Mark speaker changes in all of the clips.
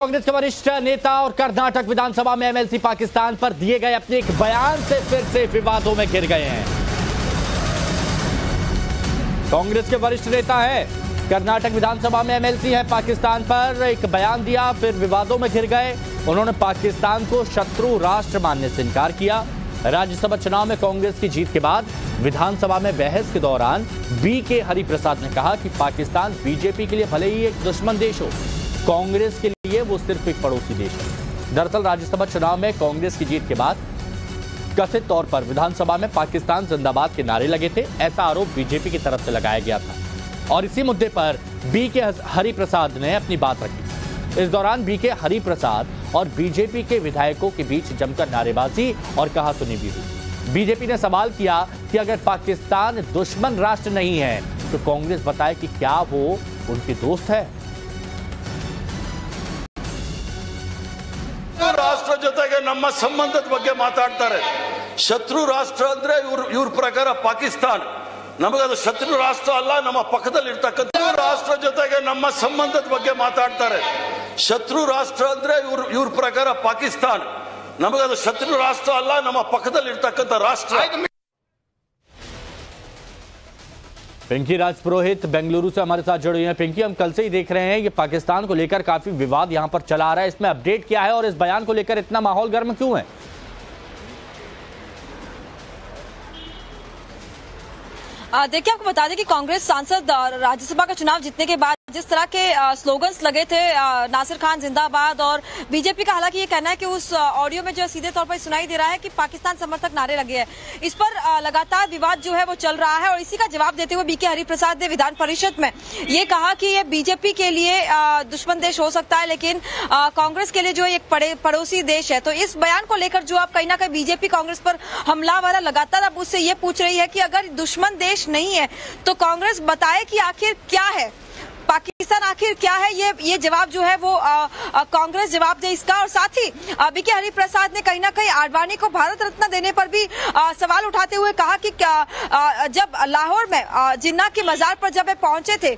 Speaker 1: कांग्रेस के वरिष्ठ नेता और कर्नाटक विधानसभा में एमएलसी पाकिस्तान पर दिए गए अपने एक बयान से फिर से विवादों में घिर गए हैं। कांग्रेस के वरिष्ठ नेता है। कर्नाटक विधानसभा में एमएलसी है पाकिस्तान पर। एक बयान दिया, फिर विवादों में घिर गए। उन्होंने पाकिस्तान को शत्रु राष्ट्र मानने से इनकार किया। राज्यसभा चुनाव में कांग्रेस की जीत के बाद विधानसभा में बहस के दौरान बी के हरिप्रसाद ने कहा कि पाकिस्तान बीजेपी के लिए भले ही एक दुश्मन देश हो, कांग्रेस के लिए वो सिर्फ़ एक पड़ोसी देश है। दरअसल राज्यसभा चुनाव में कांग्रेस की जीत के बाद कथित तौर पर विधानसभा में पाकिस्तान जिंदाबाद के नारे लगे थे, ऐसा आरोप बीजेपी की तरफ़ से लगाया गया था। और इसी मुद्दे पर बी के हरिप्रसाद ने अपनी बात रखी। इस दौरान बी के हरिप्रसाद और बीजेपी के विधायकों के बीच जमकर नारेबाजी और कहा सुनी भी हुई। बीजेपी ने सवाल किया कि अगर पाकिस्तान दुश्मन राष्ट्र नहीं है तो कांग्रेस बताए कि क्या वो उनके दोस्त है?
Speaker 2: ಜೊತೆಗೆ ನಮ್ಮ ಸಂಬಂಧದ ಬಗ್ಗೆ ಮಾತಾಡ್ತಾರೆ. ಶತ್ರು ರಾಷ್ಟ್ರ ಅಂದ್ರೆ ಇವ್ರ ಇವ್ರ ಪ್ರಕಾರ ಪಾಕಿಸ್ತಾನ್. ನಮಗದು ಶತ್ರು ರಾಷ್ಟ್ರ ಅಲ್ಲ, ನಮ್ಮ ಪಕ್ಕದಲ್ಲಿ ಇರ್ತಕ್ಕಂಥ ರಾಷ್ಟ್ರ ಜೊತೆಗೆ ನಮ್ಮ ಸಂಬಂಧದ ಬಗ್ಗೆ ಮಾತಾಡ್ತಾರೆ. ಶತ್ರು ರಾಷ್ಟ್ರ ಅಂದ್ರೆ ಇವ್ರ ಇವ್ರ ಪ್ರಕಾರ ಪಾಕಿಸ್ತಾನ್. ನಮಗದು ಶತ್ರು ರಾಷ್ಟ್ರ ಅಲ್ಲ, ನಮ್ಮ ಪಕ್ಕದಲ್ಲಿ ಇರ್ತಕ್ಕಂಥ ರಾಷ್ಟ್ರ.
Speaker 1: पिंकी राज पुरोहित बेंगलुरु से हमारे साथ जुड़े हुए हैं। पिंकी, हम कल से ही देख रहे हैं कि पाकिस्तान को लेकर काफ़ी विवाद यहाँ पर चला आ रहा है। इसमें अपडेट क्या है और इस बयान को लेकर इतना माहौल गर्म क्यों है?
Speaker 3: देखिए, आपको बता दें कि कांग्रेस सांसद राज्यसभा का चुनाव जीतने के बाद जिस तरह के स्लोगन्स लगे थे नासिर खान जिंदाबाद और बीजेपी का हालाँकि ये कहना है कि उस ऑडियो में जो सीधे तौर पर सुनाई दे रहा है कि पाकिस्तान समर्थक नारे लगे हैं। इस पर लगातार विवाद जो है वो चल रहा है और इसी का जवाब देते हुए बीके हरिप्रसाद ने विधान परिषद में ये कहा कि ये बीजेपी के लिए दुश्मन देश हो सकता है, लेकिन कांग्रेस के लिए जो एक पड़ोसी देश है। तो इस बयान को लेकर जो आप कहीं ना कहीं बीजेपी कांग्रेस पर हमला वाला लगातार अब उससे ये पूछ रही है कि अगर दुश्मन देश नहीं है तो कांग्रेस बताए कि आखिर क्या है? पाकिस्तान आखिर क्या है? ये ये जवाब जो है वो कांग्रेस जवाब दे इसका। और साथ ही बीके हरिप्रसाद ने कहीं ना कहीं आडवाणी को भारत रत्न देने पर भी आ, सवाल उठाते हुए कहा कि क्या आ, जब लाहौर में जिन्ना की मजार पर जब वे पहुँचे थे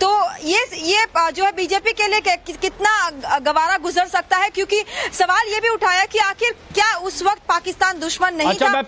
Speaker 3: तो ये ये जो है बीजेपी के लिए कि, कितना गवारा गुजर सकता है? क्योंकि सवाल ये भी उठाया कि आखिर क्या उस वक्त पाकिस्तान दुश्मन नहीं
Speaker 1: अच्छा,
Speaker 3: था?